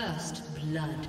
First blood.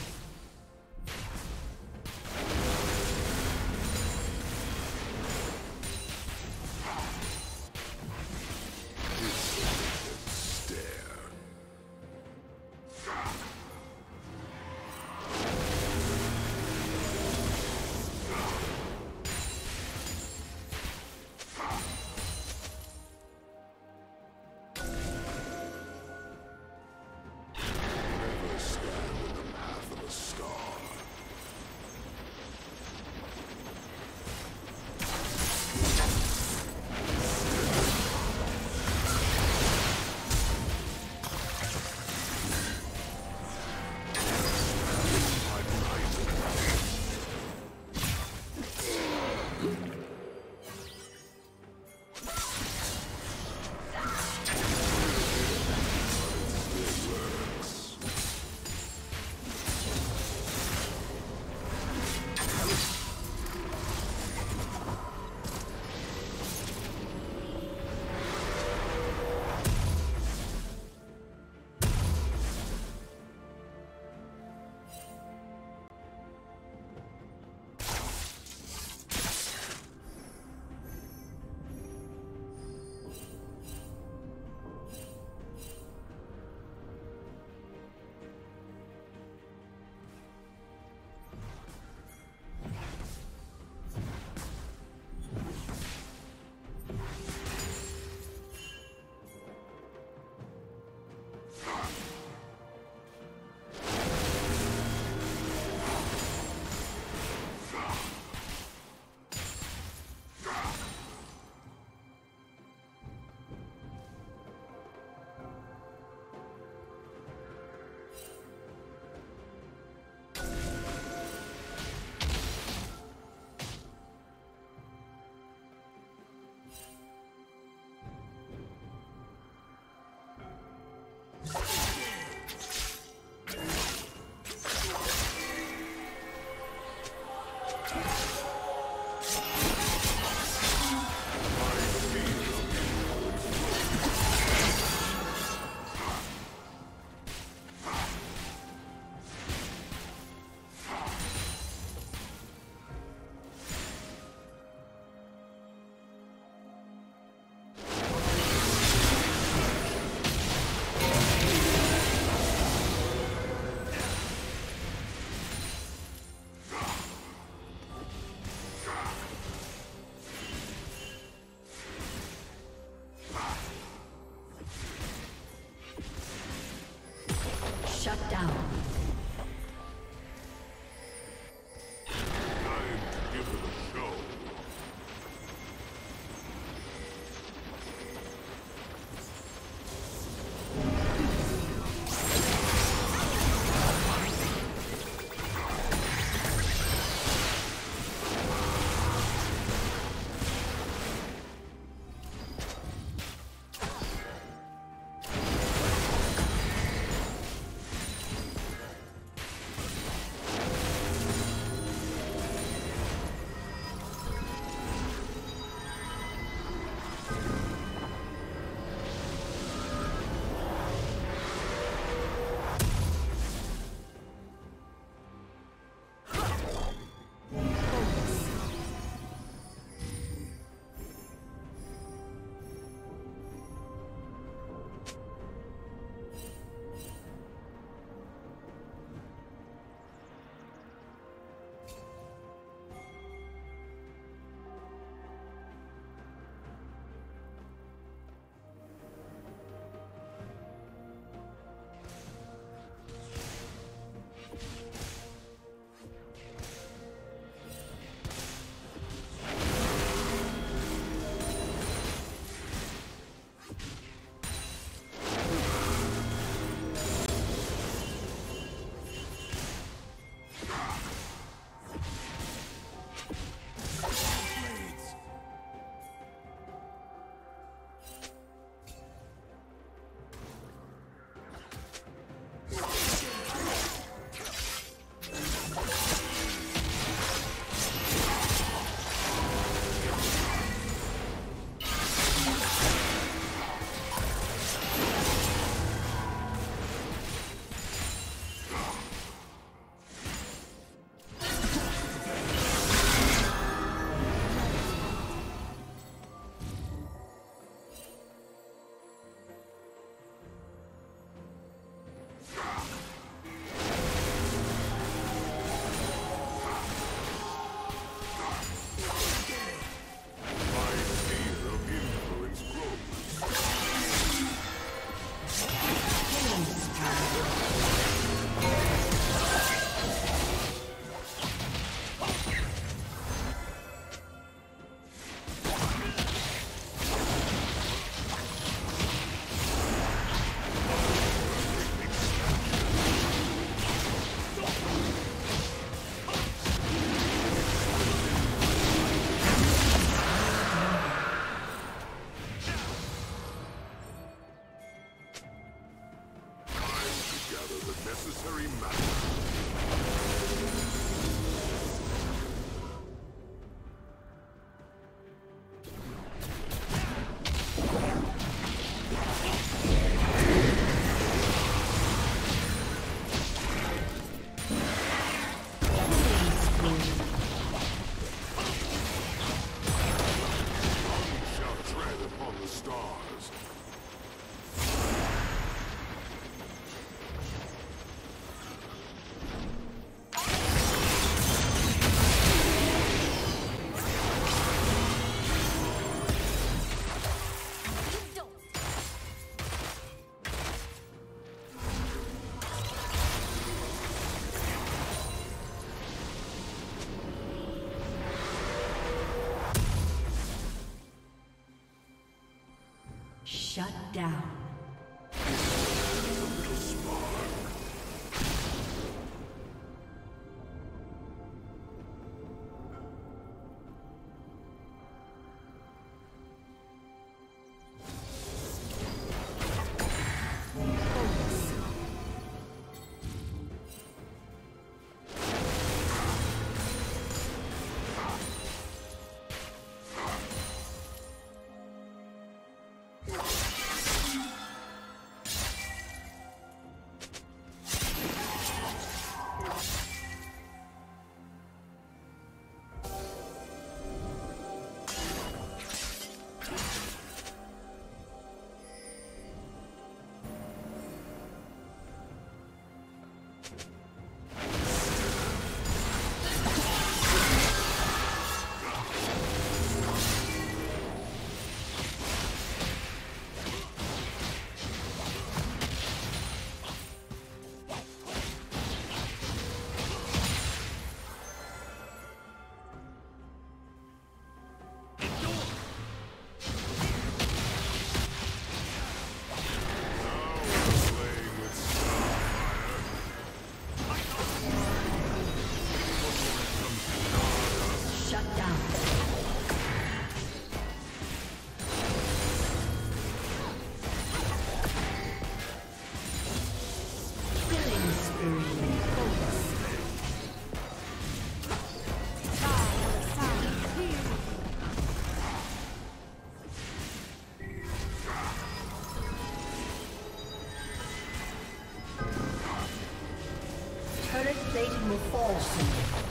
you Shut down. Austin.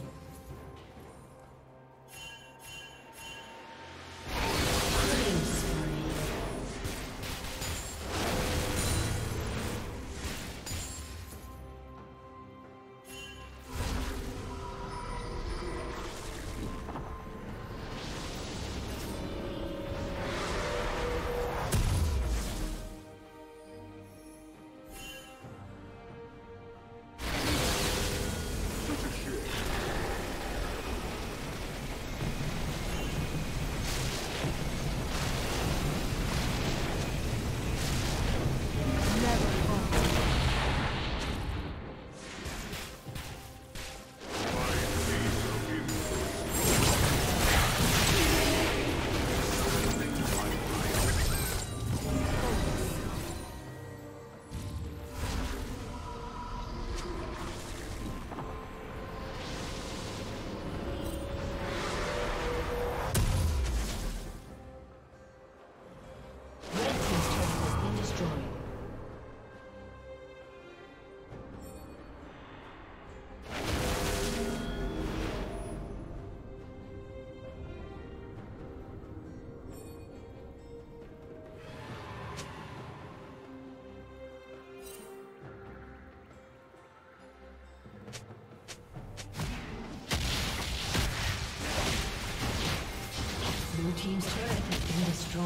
Blue Team's turret has been destroyed.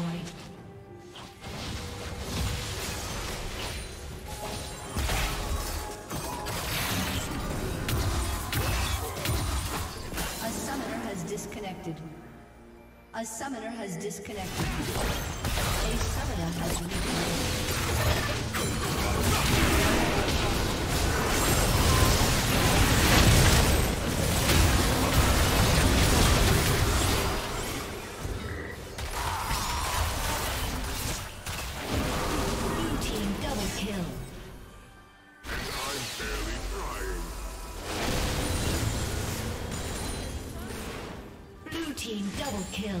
A summoner has disconnected. A summoner has disconnected. A summoner has reconnected. Team double kill.